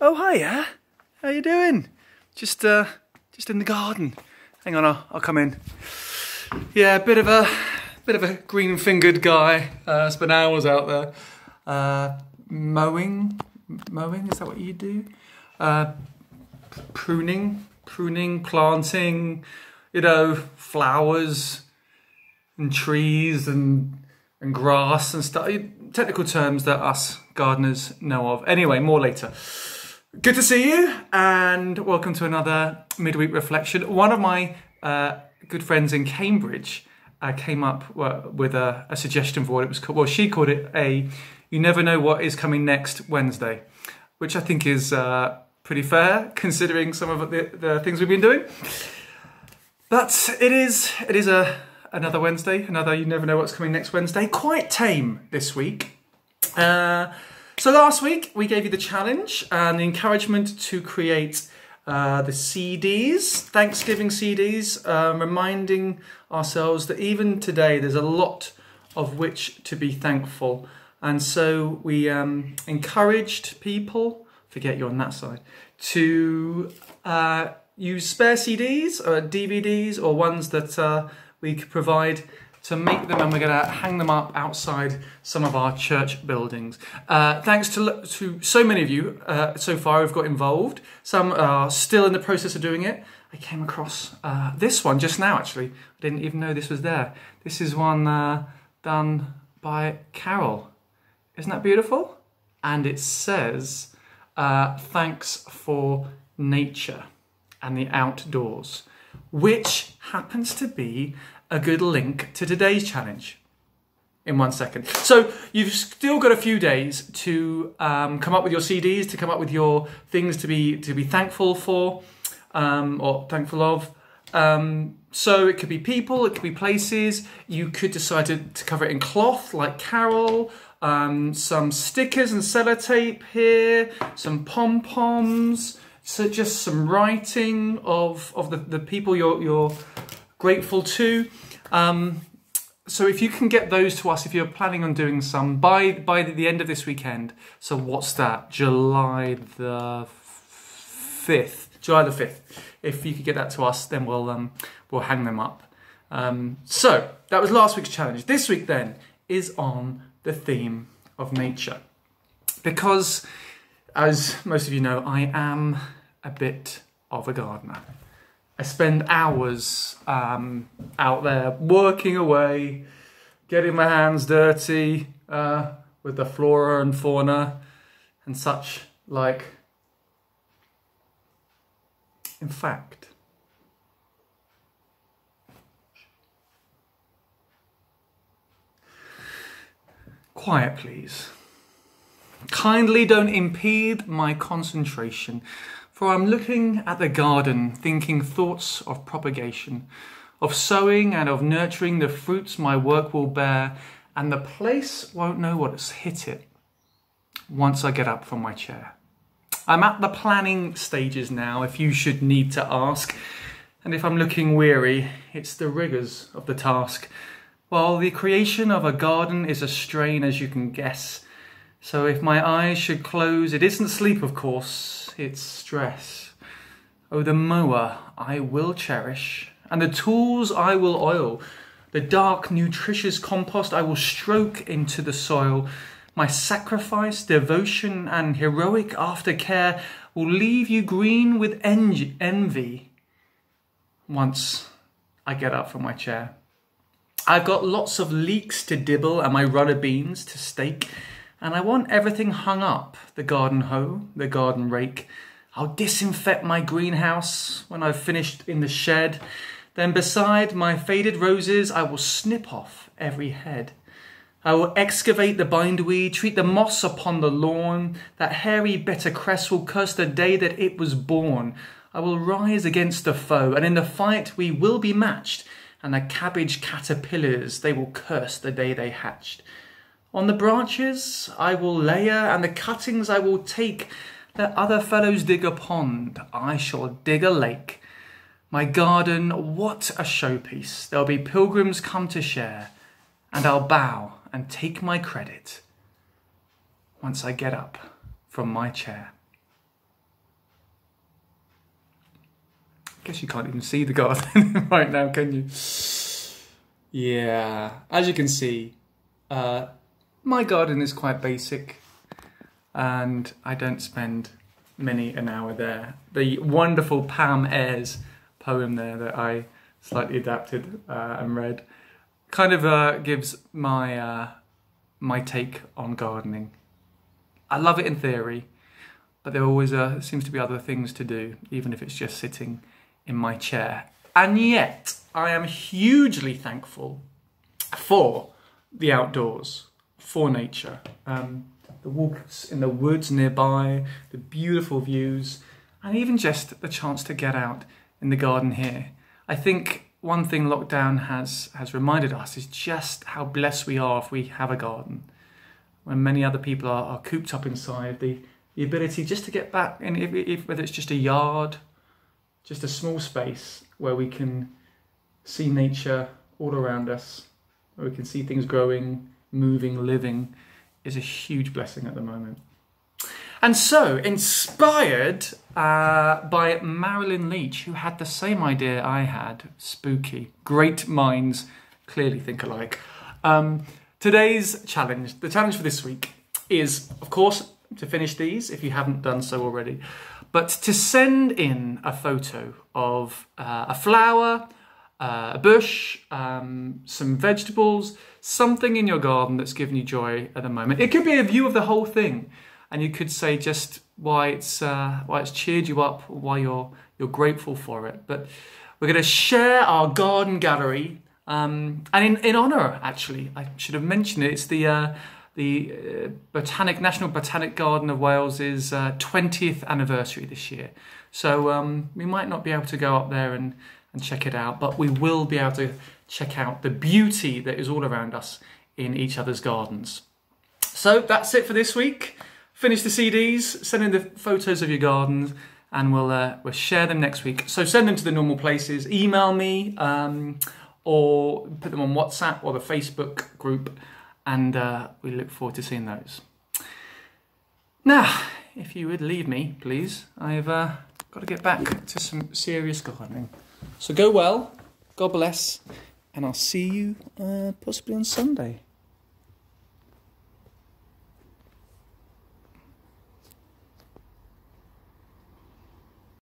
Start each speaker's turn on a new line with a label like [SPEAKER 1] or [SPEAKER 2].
[SPEAKER 1] Oh hiya, how you doing? Just uh, just in the garden. Hang on, I'll, I'll come in. Yeah, bit of a bit of a green fingered guy. Uh, spent hours out there uh, mowing. Mowing is that what you do? Uh, pruning, pruning, planting. You know, flowers and trees and and grass and stuff. Technical terms that us gardeners know of. Anyway, more later. Good to see you, and welcome to another midweek reflection. One of my uh, good friends in Cambridge uh, came up uh, with a, a, suggestion for what it was called. Well, she called it a "You never know what is coming next Wednesday," which I think is uh, pretty fair considering some of the, the things we've been doing. But it is it is a another Wednesday, another You Never Know What's Coming Next Wednesday. Quite tame this week. So last week we gave you the challenge and the encouragement to create uh, the CDs, Thanksgiving CDs, um, reminding ourselves that even today there's a lot of which to be thankful. And so we um, encouraged people, forget you're on that side, to uh, use spare CDs or DVDs or ones that uh, we could provide to make them and we're going to hang them up outside some of our church buildings. Uh, thanks to, to so many of you uh, so far who've got involved. Some are still in the process of doing it. I came across uh, this one just now actually. I didn't even know this was there. This is one uh, done by Carol. Isn't that beautiful? And it says, uh, thanks for nature and the outdoors, which happens to be a good link to today's challenge in one second. So you've still got a few days to um, come up with your CDs, to come up with your things to be to be thankful for um, or thankful of. Um, so it could be people, it could be places. You could decide to, to cover it in cloth, like Carol. Um, some stickers and sellotape here, some pom poms. So just some writing of of the, the people you're you're grateful to. Um, so if you can get those to us, if you're planning on doing some by by the end of this weekend. So what's that? July the fifth. July the fifth. If you could get that to us, then we'll um, we'll hang them up. Um, so that was last week's challenge. This week then is on the theme of nature, because as most of you know, I am a bit of a gardener. I spend hours um, out there working away, getting my hands dirty uh, with the flora and fauna and such like. In fact, quiet please. Kindly don't impede my concentration for I'm looking at the garden, thinking thoughts of propagation, of sowing and of nurturing the fruits my work will bear, and the place won't know what has hit it once I get up from my chair. I'm at the planning stages now, if you should need to ask, and if I'm looking weary, it's the rigours of the task. While the creation of a garden is a strain, as you can guess, so if my eyes should close, it isn't sleep, of course, its stress. Oh, the mower I will cherish, and the tools I will oil. The dark, nutritious compost I will stroke into the soil. My sacrifice, devotion, and heroic aftercare will leave you green with en envy once I get up from my chair. I've got lots of leeks to dibble and my runner beans to stake. And I want everything hung up the garden hoe, the garden rake. I'll disinfect my greenhouse when I've finished in the shed. Then, beside my faded roses, I will snip off every head. I will excavate the bindweed, treat the moss upon the lawn. That hairy bitter cress will curse the day that it was born. I will rise against the foe, and in the fight we will be matched. And the cabbage caterpillars, they will curse the day they hatched. On the branches I will layer, and the cuttings I will take. Let other fellows dig a pond, I shall dig a lake. My garden, what a showpiece! There'll be pilgrims come to share, and I'll bow and take my credit once I get up from my chair. I guess you can't even see the garden right now, can you? Yeah, as you can see, uh, my garden is quite basic and I don't spend many an hour there. The wonderful Pam Ayres poem there that I slightly adapted uh, and read kind of uh, gives my uh, my take on gardening. I love it in theory, but there always uh, seems to be other things to do, even if it's just sitting in my chair. And yet, I am hugely thankful for the outdoors, for nature. Um, the walks in the woods nearby, the beautiful views, and even just the chance to get out in the garden here. I think one thing lockdown has, has reminded us is just how blessed we are if we have a garden. When many other people are, are cooped up inside, the, the ability just to get back, and if, if, whether it's just a yard, just a small space where we can see nature all around us, where we can see things growing, moving, living, is a huge blessing at the moment. And so, inspired uh, by Marilyn Leach, who had the same idea I had, spooky, great minds clearly think alike. Um, today's challenge, the challenge for this week, is of course to finish these if you haven't done so already, but to send in a photo of uh, a flower, uh, a bush, um, some vegetables, something in your garden that's given you joy at the moment. It could be a view of the whole thing, and you could say just why it's uh, why it's cheered you up, why you're you're grateful for it. But we're going to share our garden gallery, um, and in, in honour, actually, I should have mentioned it. It's the uh, the uh, Botanic National Botanic Garden of Wales's uh, 20th anniversary this year. So um, we might not be able to go up there and and check it out, but we will be able to check out the beauty that is all around us in each other's gardens. So that's it for this week. Finish the CDs, send in the photos of your gardens, and we'll uh, we'll share them next week. So send them to the normal places. Email me, um, or put them on WhatsApp or the Facebook group, and uh, we look forward to seeing those. Now, if you would leave me, please, I've uh, got to get back to some serious gardening. So go well, God bless, and I'll see you uh, possibly on Sunday.